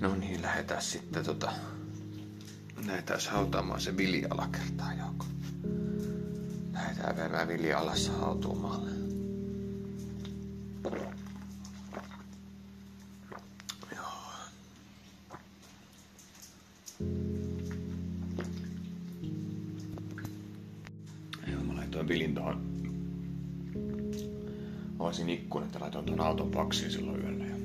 No niin, lähdetään sitten tota... Lähdetään hautaamaan se Vili alakertaa joko. Lähdetään viemään Vili alas Vilin tuohon Avasin ikkunat ja laitoin tuon auton paksiin silloin yöllä. Ja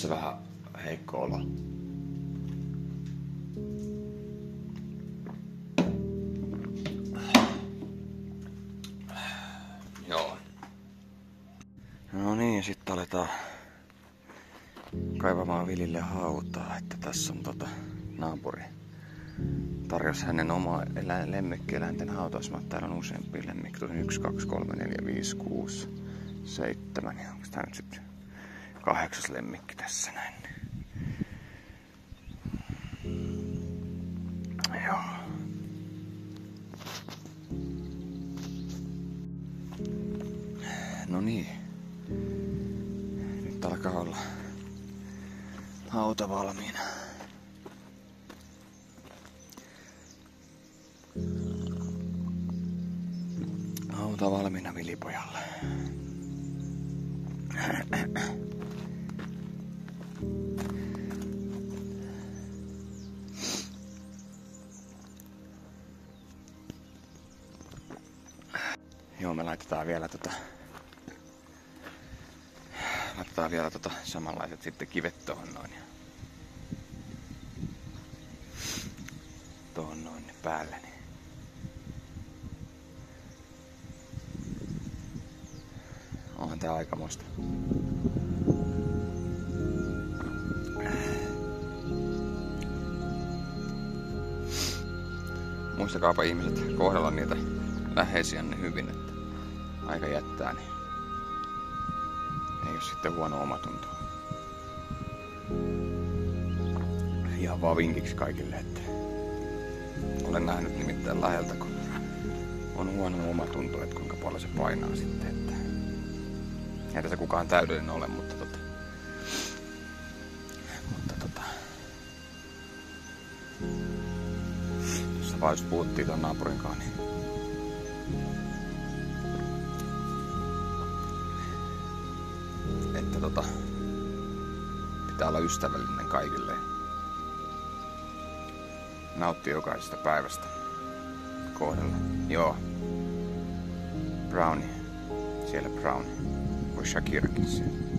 tässä vähän heikko olo. Joo. No niin, sitten aletaan kaivamaan Vilille hautaa, että tässä on tota naapuri tarjosi hänen oma elä- lemmikkieläinten hautausmaat. Täällä on useampi lemmikki. 1, 2, 3, 4, 5, 6, 7. Ja onko tää nyt kahdeksas lemmikki tässä näin? Joo. No niin. Nyt alkaa olla hauta valmiina. Hauta valmiina vilipojalle. Laitetaan vielä tota... Laitetaan vielä tota samanlaiset sitten kivet tuohon noin. Tuohon noin päälle. Niin. Onhan tää aikamoista. Muistakaapa ihmiset kohdella niitä läheisiänne hyvin, että aika jättää, niin ei ole sitten huono omatunto. Ihan vaan vinkiksi kaikille, että olen nähnyt nimittäin läheltä, kun on huono omatunto, että kuinka paljon se painaa sitten. Että ei tässä kukaan täydellinen ole, mutta tota, mutta tota, tuossa vaan just puhuttiin ton naapurin kanssa, niin että tota, pitää olla ystävällinen kaikille. Nautti jokaisesta päivästä kohdella. Joo. Brownie. Siellä Brownie. Voi Shakirakin siellä.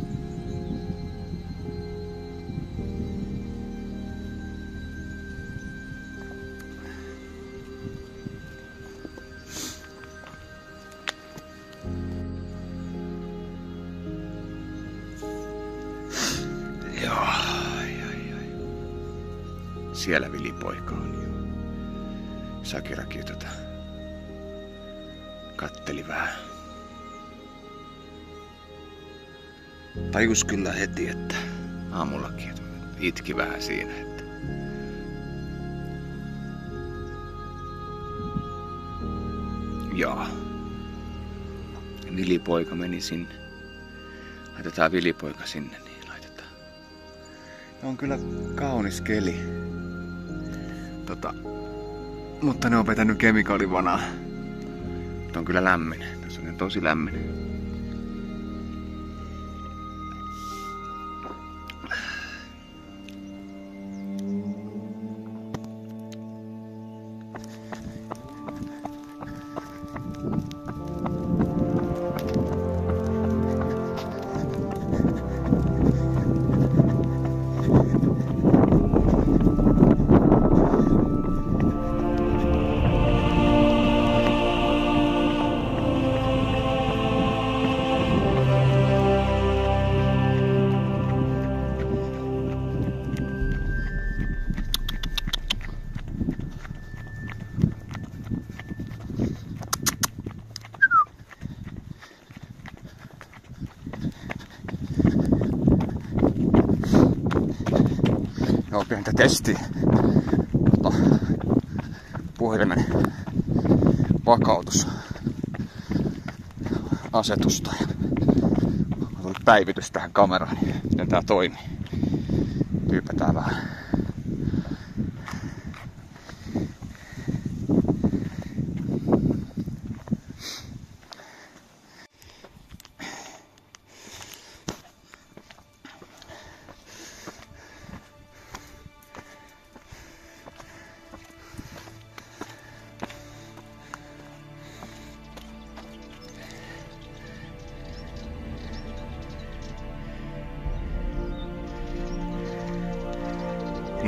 Vilipoika on jo. Sakirakin tota katteli vähän. Tajus kyllä heti, että aamullakin että itki vähän siinä, että Joo. Vilipoika meni sinne. Laitetaan vilipoika sinne, niin laitetaan. On kyllä kaunis keli. Tota, mutta ne on vetänyt kemikaalivanaa. Nyt on kyllä lämmin. Tässä on tosi lämmin. Pientä testiä. Tota, puhelimen vakautusasetusta ja päivitys tähän kameraan, miten tää toimii. Tyypätään vähän.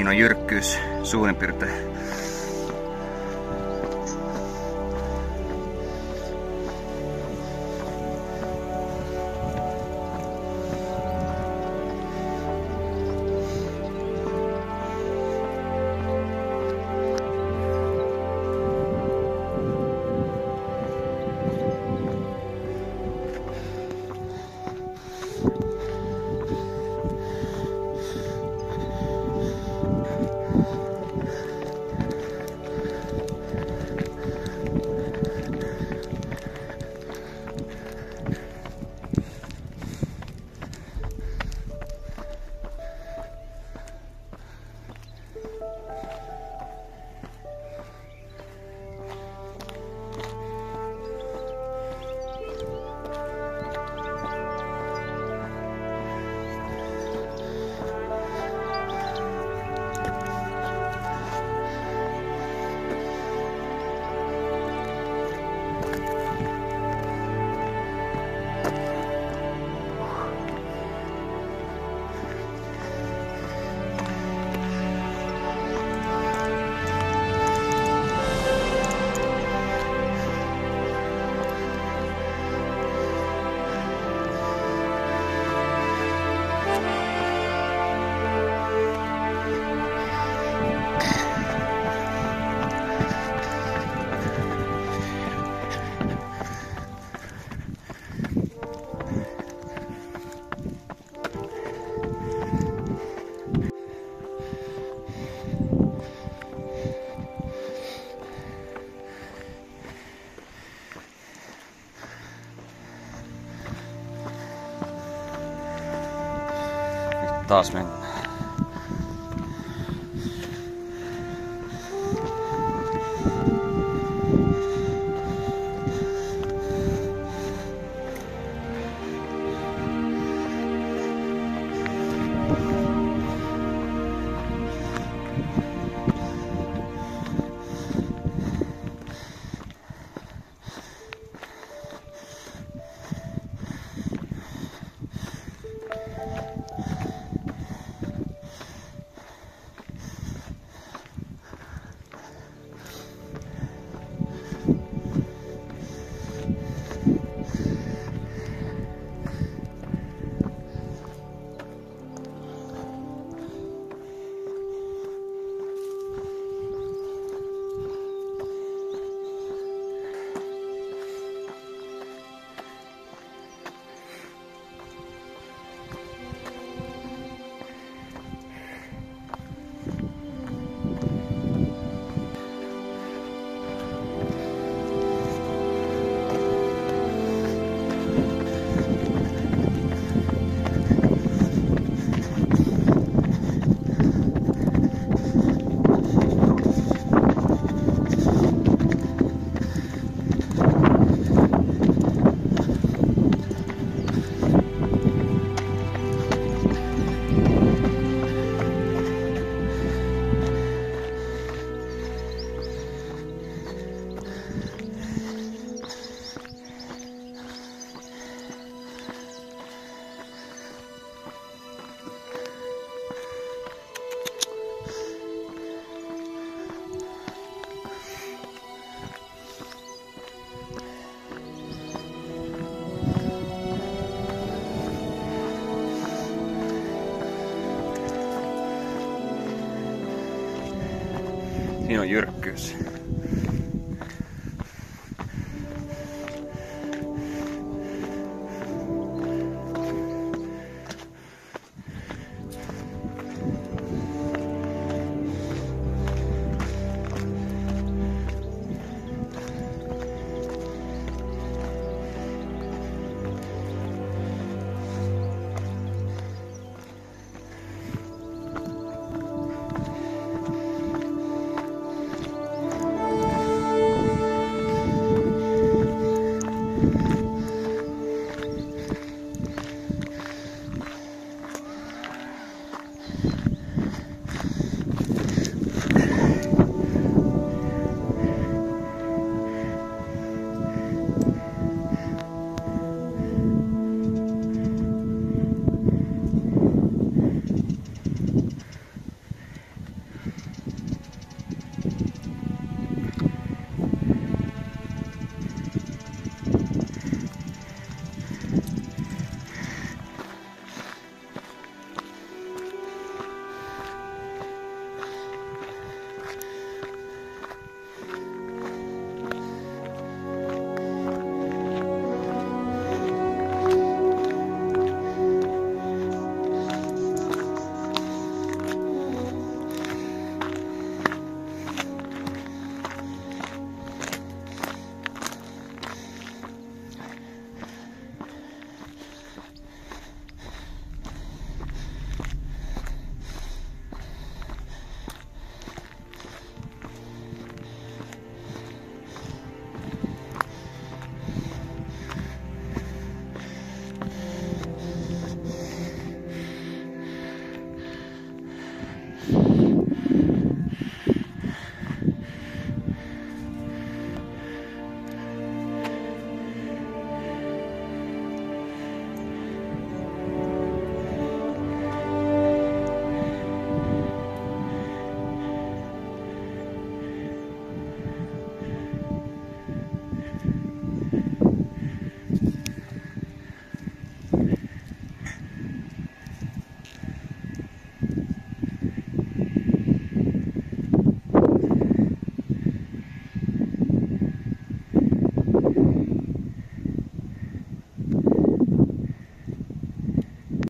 Niin on jyrkkyys suurin piirtein thoughts, man? Siinä on jyrkkyys.